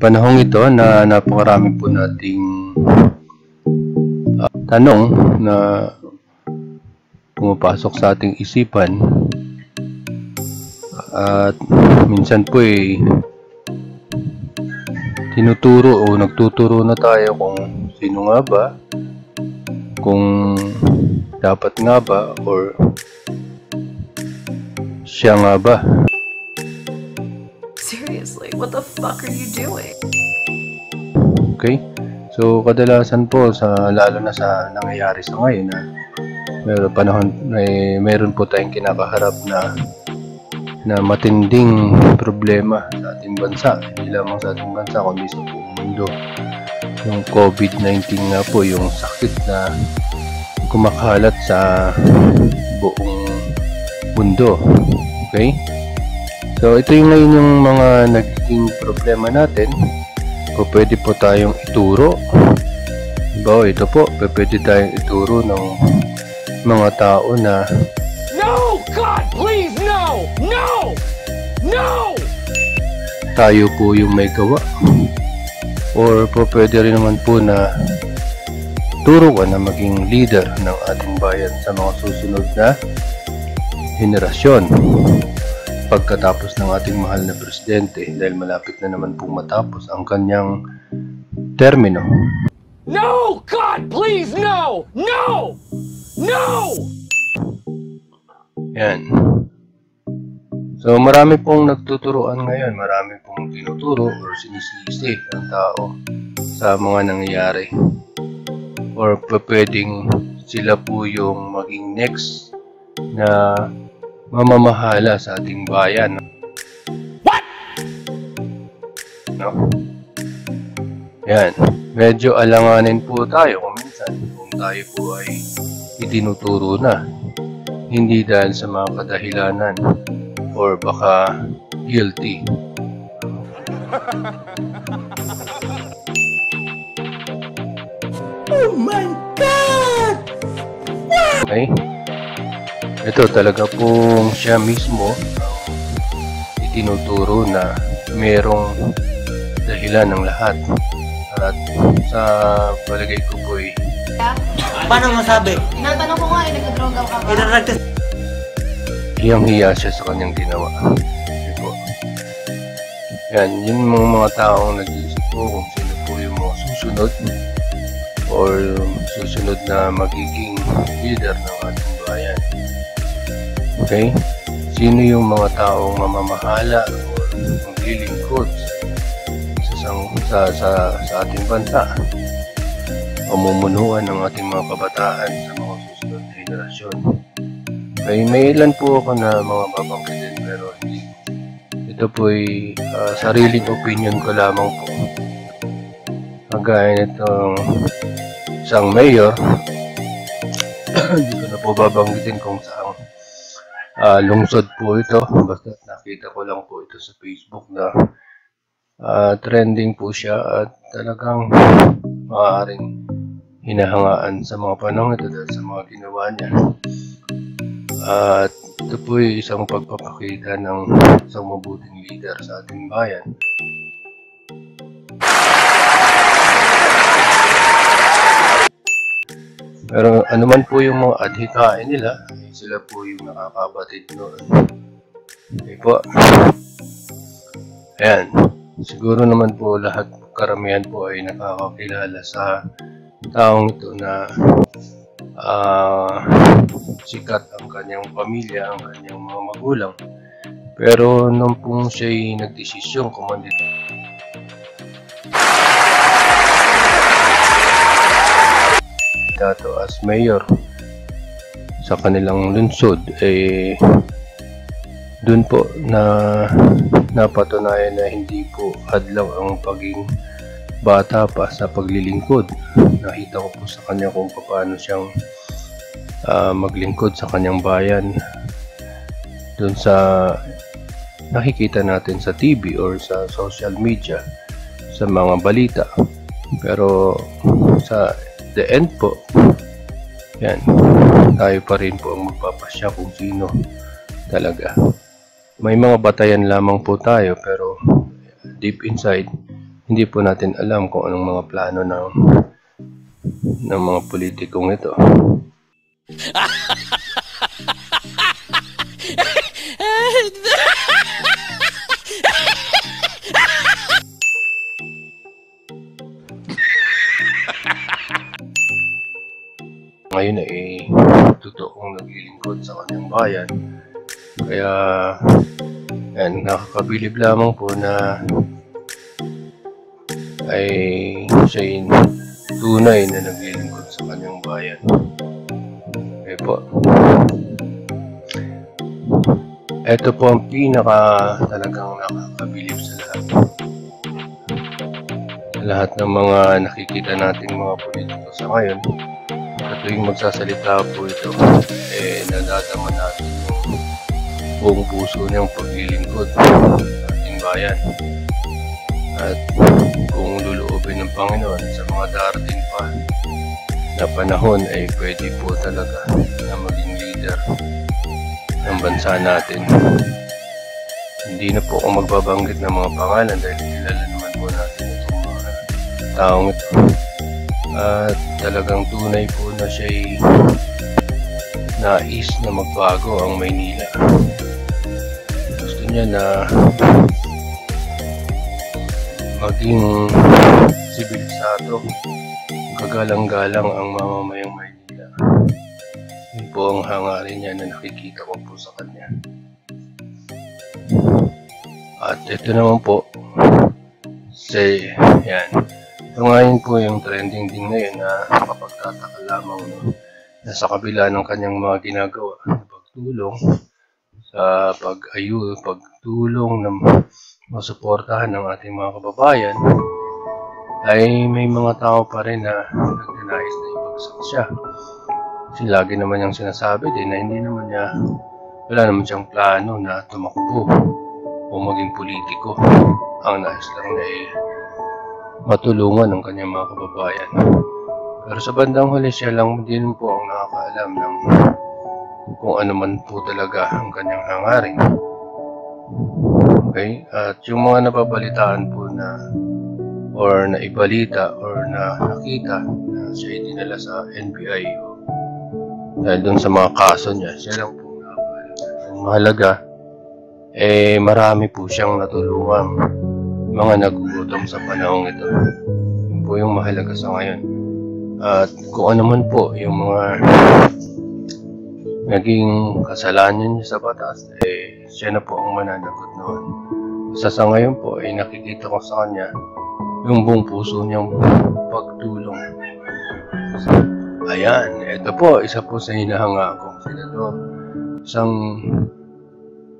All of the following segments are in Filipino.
panahong ito na napakarami po nating uh, tanong na pumapasok sa ating isipan. At minsan po eh tinuturo o nagtuturo na tayo kung sino nga ba kung dapat nga ba or siya nga ba what the fuck are you doing? Okay? So, kadalasan po, sa, lalo na sa nangyayari sa ngayon na meron panahon, may, meron po tayong kinakaharap na na matinding problema sa ating bansa. Hindi lamang sa ating bansa, kundi sa buong mundo. Yung COVID-19 nga po, yung sakit na kumakalat sa buong mundo. Okay? So, ito yung ngayon yung mga nagiging problema natin. O pwede po tayong ituro. Diba, ito po, pwede tayong ituro ng mga tao na No! God, please, no! No! No! tayo po yung may gawa. Or po pwede rin naman po na turo ka na maging leader ng ating bayan sa mga susunod na henerasyon pagkatapos ng ating mahal na presidente dahil malapit na naman pong matapos ang kanyang termino. No! God, please, no! No! No! Yan. So marami pong nagtuturoan ngayon, marami pong tinuturo or sinisisi ang tao sa mga nangyayari. Or pwedeng sila po yung maging next na mamamahala sa ating bayan. What? No? Yan. Medyo alanganin po tayo kung minsan kung tayo po ay itinuturo na. Hindi dahil sa mga kadahilanan or baka guilty. Oh my God! Okay? Ito talaga pong siya mismo itinuturo na merong dahilan ng lahat. At sa palagay ko po ay Paano masabi? Tinatanong ko nga eh, nagdodroga ka ba? Idaragtas hiyang-hiya siya sa kanyang ginawa. Yun po. Yan, yung mga, mga taong nag-iisip po kung sino po yung mga susunod or yung susunod na magiging leader ng ating. Okay? Sino yung mga taong mamamahala or maglilingkod sa, sa, sa, sa ating bansa? Pamumunuan ng ating mga kabataan sa mga susunod na henerasyon. May, may ilan po ako na mga babanggitin pero. Ito po ay ah, sariling opinion ko lamang po. Kagaya nitong isang mayor, hindi ko na po babanggitin kung saan ah, lungsod po ito. Basta nakita ko lang po ito sa Facebook na ah, trending po siya at talagang maaaring hinahangaan sa mga panahon ito dahil sa mga ginawa niya. At ito po isang pagpapakita ng isang mabuting leader sa ating bayan. Pero ano man po yung mga adhikain nila, sila po yung nakakabatid noon. Okay po. Ayan. Siguro naman po lahat karamihan po ay nakakakilala sa taong ito na ah, sikat ang kanyang pamilya, ang kanyang mga magulang. Pero nung pong siya'y nagdesisyon kumandit dato as mayor sa kanilang lungsod eh dun po na napatunayan na hindi po hadlang ang paging bata pa sa paglilingkod. Nakita ko po sa kanya kung paano siyang ah, maglingkod sa kanyang bayan. Doon sa nakikita natin sa TV or sa social media, sa mga balita. Pero sa the end po, yan, tayo pa rin po ang magpapasya kung sino talaga. May mga batayan lamang po tayo pero deep inside, hindi po natin alam kung anong mga plano ng ng mga politikong ito. Ngayon ay totoong naglilingkod sa kanyang bayan. Kaya yan, nakakabilib lamang po na ay siya tunay na naglilingkod sa kanyang bayan. Okay po. Ito po ang pinaka talagang nakakabilib sa lahat. Lahat ng mga nakikita nating mga politiko sa ngayon, at tuwing magsasalita po ito, eh nadadama natin yung buong puso niyang paglilingkod sa ating bayan. At kung luluobin ng Panginoon sa mga darating pa na panahon ay pwede po talaga na maging leader ng bansa natin. Hindi na po ako magbabanggit ng mga pangalan dahil kilala naman po natin itong mga taong ito. At talagang tunay po na siya'y nais na magbago ang Maynila. Gusto niya na maging sibilisado, kagalang-galang ang mamamayang Maynila. Yun po ang hangarin niya na nakikita ko po sa kanya. At ito naman po, say, yan. Ito ngayon po yung trending din ngayon na kapagtataka lamang no, na sa kabila ng kanyang mga ginagawa na pagtulong sa pag-ayo, pagtulong na masuportahan ng ating mga kababayan ay may mga tao pa rin na nagnanais na ibagsak siya. Kasi lagi naman niyang sinasabi din na hindi naman niya, wala naman siyang plano na tumakbo o maging politiko. Ang nais lang na eh, matulungan ng kanyang mga kababayan. Pero sa bandang huli siya lang din po ang nakakaalam ng kung ano man po talaga ang kanyang hangarin. Okay? At yung mga napabalitaan po na or na ibalita or na nakita na siya ay dinala sa NBI o dahil doon sa mga kaso niya, siya lang po. Ang mahalaga, eh marami po siyang natulungang mga nagugutom sa panahong ito. Yun po yung mahalaga sa ngayon. At kung ano man po yung mga naging kasalanan niya sa batas, eh siya na po ang mananagot noon. Sa sa ngayon po, ay nakikita ko sa kanya yung buong puso niyang pagtulong. Ayan, ito po, isa po sa hinahanga kong senador. Isang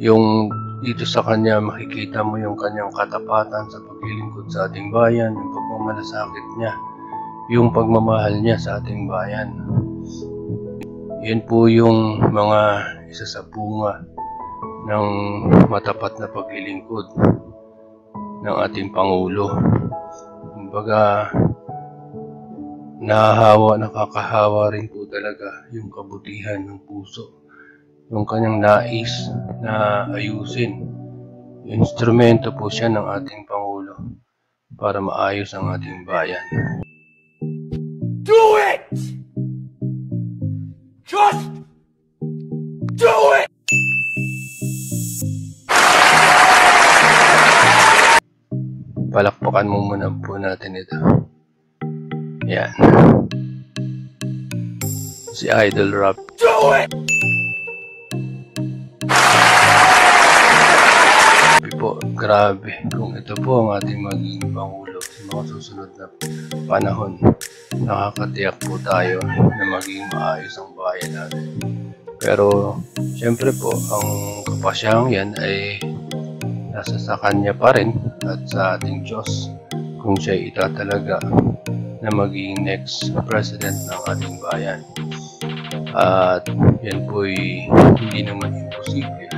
yung dito sa kanya makikita mo yung kanyang katapatan sa paglilingkod sa ating bayan, yung pagmamalasakit niya, yung pagmamahal niya sa ating bayan. Yan po yung mga isa sa bunga ng matapat na paglilingkod ng ating Pangulo. Kumbaga, nahahawa, nakakahawa rin po talaga yung kabutihan ng puso. Yung kanyang nais na ayusin. Instrumento po siya ng ating Pangulo para maayos ang ating bayan. Do it! Just do it! Palakpakan mo muna po natin ito. Yan. Si Idol Rap. Do it! Grabe po. Kung ito po ang ating magiging Pangulo sa mga susunod na panahon, nakakatiyak po tayo na maging maayos ang bayan natin. Pero, syempre po, ang kapasyang yan ay nasa sa kanya pa rin at sa ating Diyos kung siya itatalaga na maging next president ng ating bayan. At yan po'y hindi naman imposible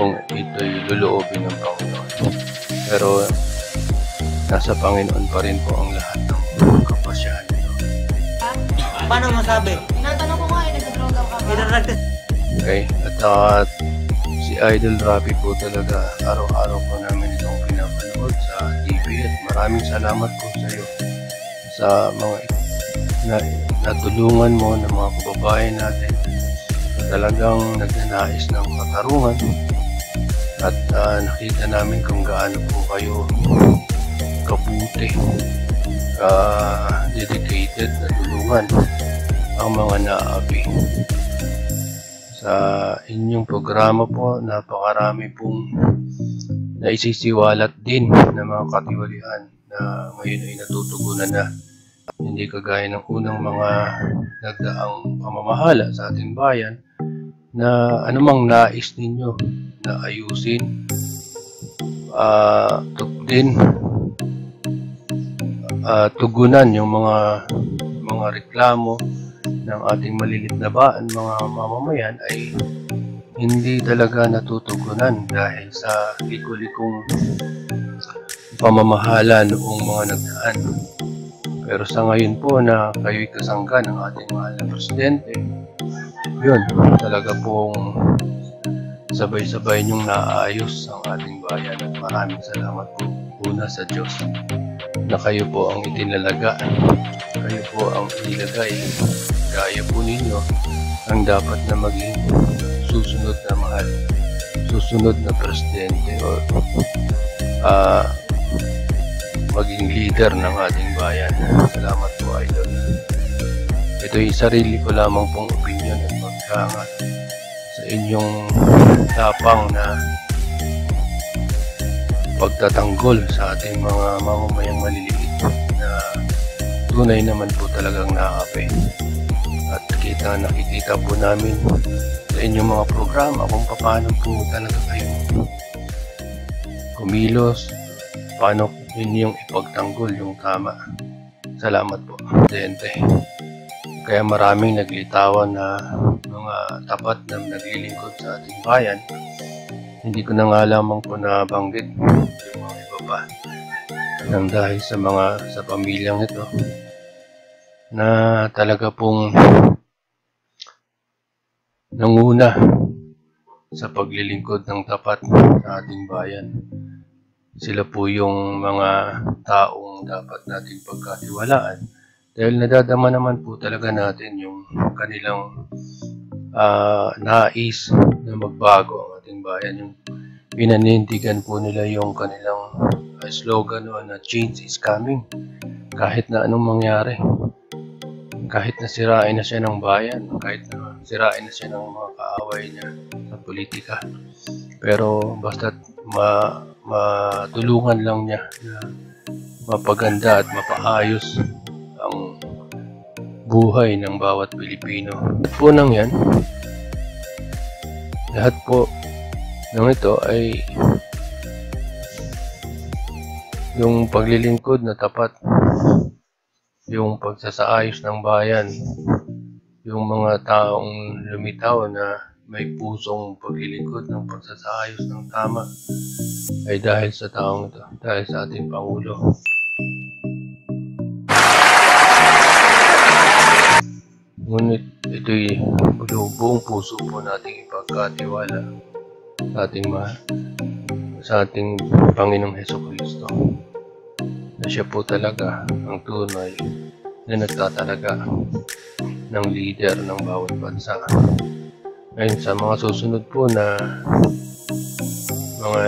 kung ito'y luluobin ng Panginoon. Pero nasa Panginoon pa rin po ang lahat ng kapasyahan nito. Paano masabi? Tinatanong ko nga eh, nagdodroga ka ba? Okay? At uh, si Idol Rapi po talaga araw-araw po namin itong pinapanood sa TV at maraming salamat po sa iyo sa mga na, natulungan mo ng mga kababayan natin na talagang nagnanais ng katarungan at ah, nakita namin kung gaano po kayo kabuti ka dedicated na tulungan ang mga naabi sa inyong programa po napakarami pong naisisiwalat din ng mga katiwalian na ngayon ay natutugunan na. Hindi kagaya ng unang mga nagdaang pamamahala sa ating bayan na anumang nais ninyo na ayusin uh, din ah, tugunan yung mga mga reklamo ng ating malilit na baan mga mamamayan ay hindi talaga natutugunan dahil sa likulikong pamamahala noong mga nagdaan. Pero sa ngayon po na kayo'y kasangga ng ating mahal na presidente, yun, talaga pong sabay-sabay niyong naayos ang ating bayan at maraming salamat po una sa Diyos na kayo po ang itinalaga. Kayo po ang inilagay. Kaya po ninyo ang dapat na maging susunod na mahal, susunod na presidente o ah maging leader ng ating bayan. Salamat po, Idol. Ito ay sarili ko lamang pong opinion at pagkangat sa inyong tapang na pagtatanggol sa ating mga mamamayang maliliit na tunay naman po talagang nakakape. At kita nakikita po namin sa inyong mga programa kung paano po talaga kayo kumilos, paano inyong ipagtanggol yung tama. Salamat po, Presidente. Kaya maraming naglitawan na mga tapat na naglilingkod sa ating bayan. Hindi ko na nga lamang po nabanggit yung mga iba pa nang dahil sa mga sa pamilyang ito na talaga pong nanguna sa paglilingkod ng tapat sa ating bayan. Sila po yung mga taong dapat nating pagkatiwalaan dahil nadadama naman po talaga natin yung kanilang ah, nais na magbago ang ating bayan. Yung pinanindigan po nila yung kanilang ah, slogan no, na change is coming kahit na anong mangyari kahit na sirain na siya ng bayan, kahit na sirain na siya ng mga kaaway niya sa politika. Pero basta ma, matulungan lang niya na mapaganda at mapaayos buhay ng bawat Pilipino. Po nang yan, lahat po ng ito ay yung paglilingkod na tapat yung pagsasaayos ng bayan, yung mga taong lumitaw na may pusong paglilingkod ng pagsasaayos ng tama ay dahil sa taong ito, dahil sa ating Pangulo. Ngunit ito'y buong, puso po nating ipagkatiwala sa ating mahal, sa ating Panginoong Heso Kristo na siya po talaga ang tunay na nagtatalaga ng leader ng bawat bansa. Ngayon sa mga susunod po na mga